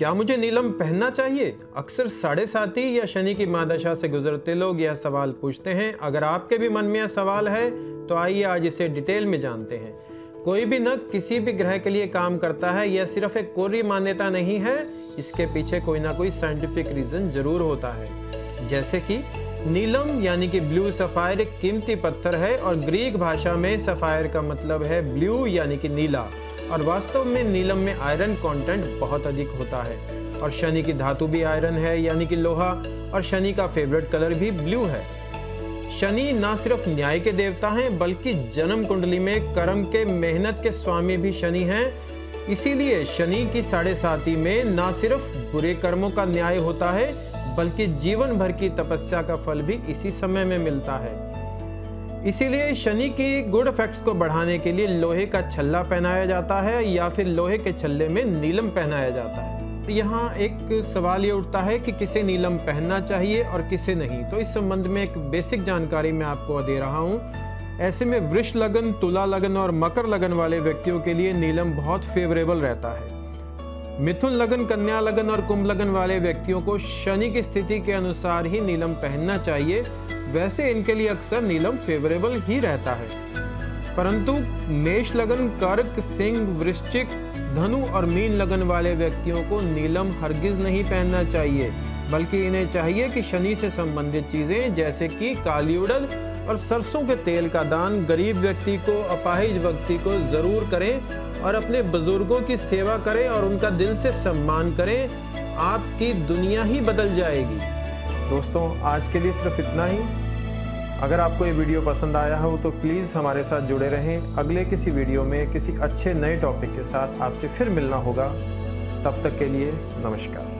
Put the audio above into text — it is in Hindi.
क्या मुझे नीलम पहनना चाहिए? अक्सर साढ़े साथी या शनि की मादशा से गुजरते लोग यह सवाल पूछते हैं। अगर आपके भी मन में यह सवाल है तो आइए आज इसे डिटेल में जानते हैं। कोई भी नग किसी भी ग्रह के लिए काम करता है, यह सिर्फ़ एक कोरी मान्यता नहीं है। इसके पीछे कोई ना कोई साइंटिफिक रीजन ज़रूर होता है। जैसे कि, नीलम यानी कि ब्लू सफ़ायर एक कीमती पत्थर है और ग्रीक भाषा में सफ़ायर का मतलब है ब्लू यानी कि नीला। और वास्तव में नीलम में आयरन कंटेंट बहुत अधिक होता है। और शनि की धातु भी आयरन है, यानी कि लोहा, और शनि का फेवरेट कलर भी ब्लू है। शनि ना सिर्फ़ न्याय के देवता हैं, बल्कि जन्म कुंडली में कर्म के, मेहनत के स्वामी भी शनि हैं। इसीलिए शनि की साढ़े साथी में ना सिर्फ़ बुरे कर्मों का न्याय होता है, बल्कि जीवन भर की तपस्या का फल भी इसी समय में मिलता है। इसीलिए शनि की गुड इफेक्ट्स को बढ़ाने के लिए लोहे का छल्ला पहनाया जाता है या फिर लोहे के छल्ले में नीलम पहनाया जाता है। यहाँ एक सवाल ये उठता है कि किसे नीलम पहनना चाहिए और किसे नहीं। तो इस संबंध में एक बेसिक जानकारी मैं आपको दे रहा हूँ। ऐसे में वृक्ष लगन, तुला लगन और मकर लगन वाले व्यक्तियों के लिए नीलम बहुत फेवरेबल रहता है। मिथुन लगन, कन्या लगन और कुंभ लगन वाले व्यक्तियों को शनि की स्थिति के अनुसार ही नीलम पहनना चाहिए। वैसे इनके लिए अक्सर नीलम फेवरेबल ही रहता है। परंतु मेष लगन, कर्क, सिंह, वृश्चिक, धनु और मीन लगन वाले व्यक्तियों को नीलम हरगिज नहीं पहनना चाहिए, बल्कि इन्हें चाहिए कि शनि से संबंधित चीज़ें, जैसे कि काली उड़द और सरसों के तेल का दान गरीब व्यक्ति को, अपाहिज व्यक्ति को ज़रूर करें। और अपने बुज़ुर्गों की सेवा करें और उनका दिल से सम्मान करें, आपकी दुनिया ही बदल जाएगी। दोस्तों, आज के लिए सिर्फ़ इतना ही। अगर आपको ये वीडियो पसंद आया हो तो प्लीज़ हमारे साथ जुड़े रहें। अगले किसी वीडियो में किसी अच्छे नए टॉपिक के साथ आपसे फिर मिलना होगा। तब तक के लिए नमस्कार।